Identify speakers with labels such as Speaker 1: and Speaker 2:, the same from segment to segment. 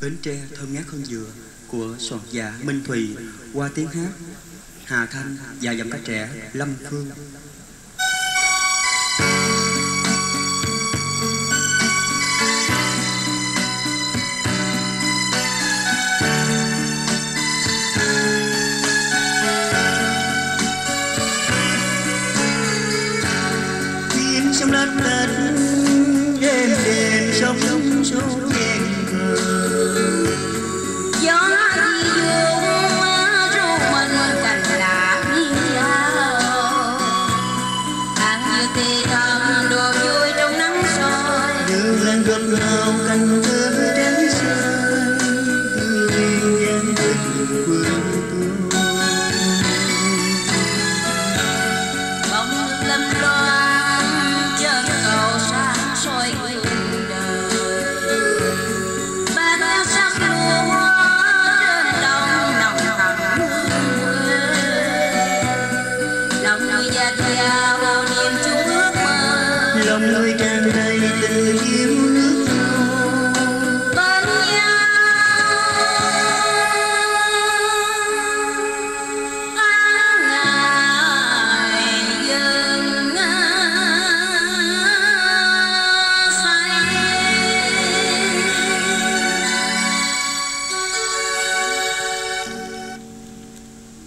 Speaker 1: Bến tre thơm ngát hơn dừa của soạn giả Minh Thùy qua tiếng hát, Hà Thanh và giọng ca trẻ Lâm Phương. trong đất đất
Speaker 2: em đèn trong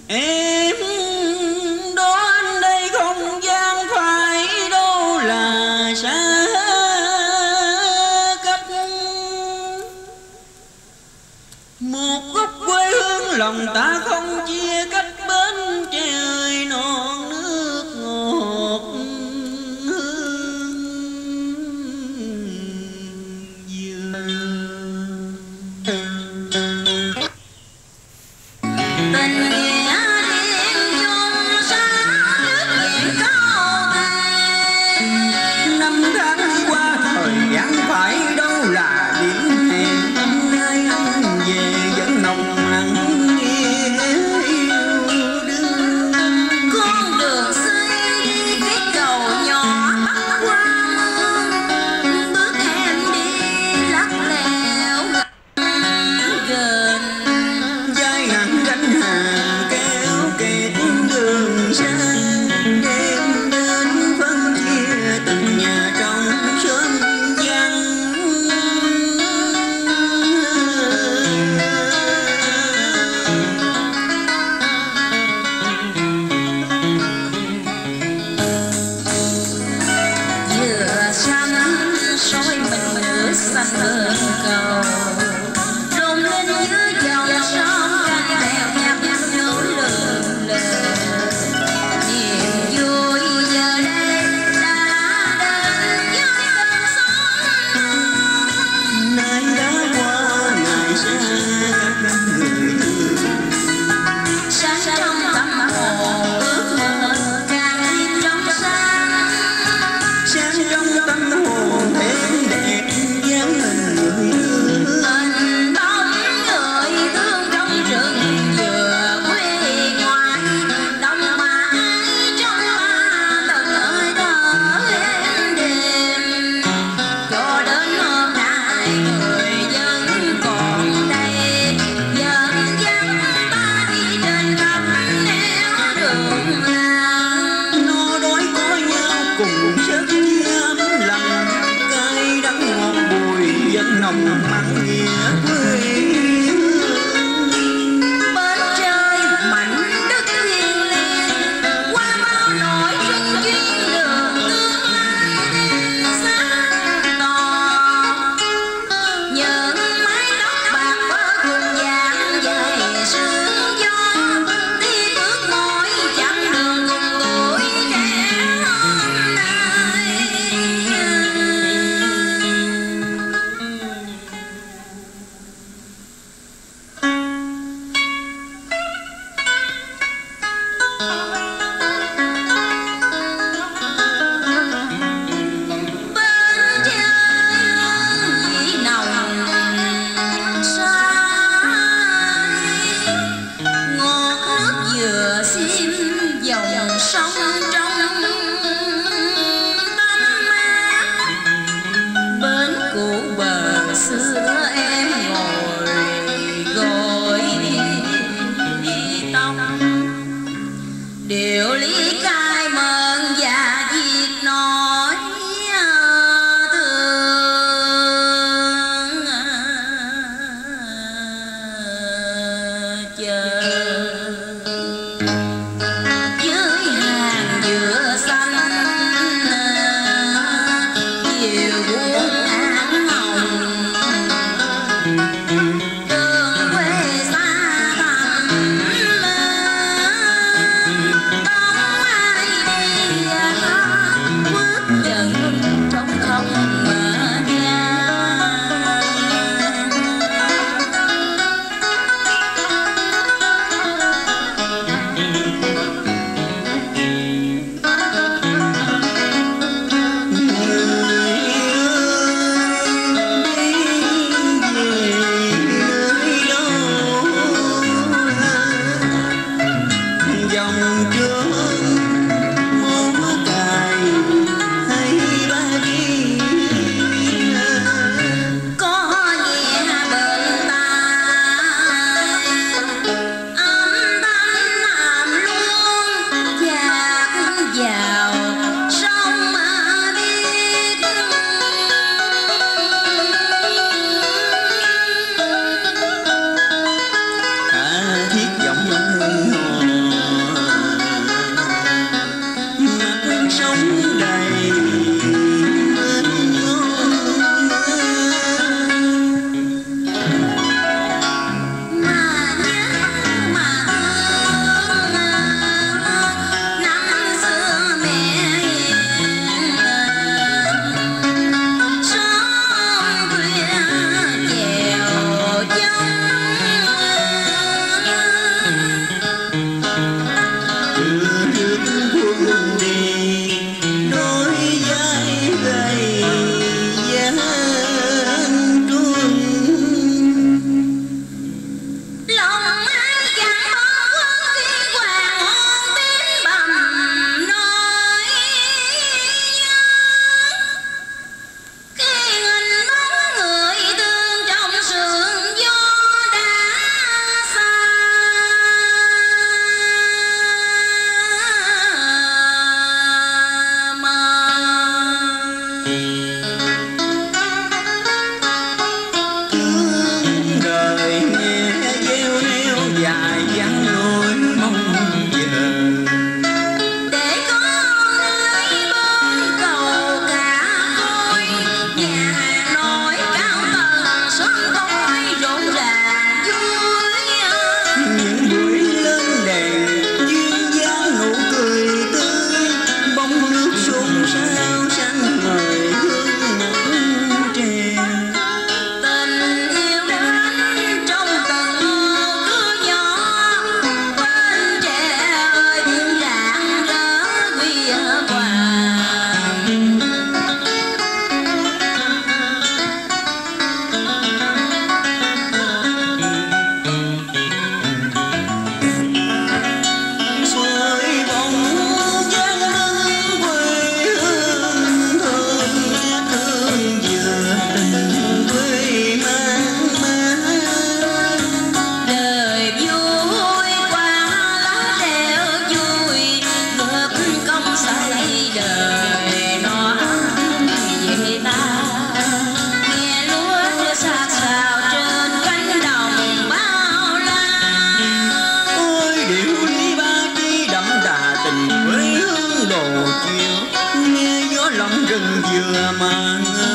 Speaker 1: em đón đây không gian phải đâu là xa cách. Một góc quê hương lòng ta không chia lòng rừng vừa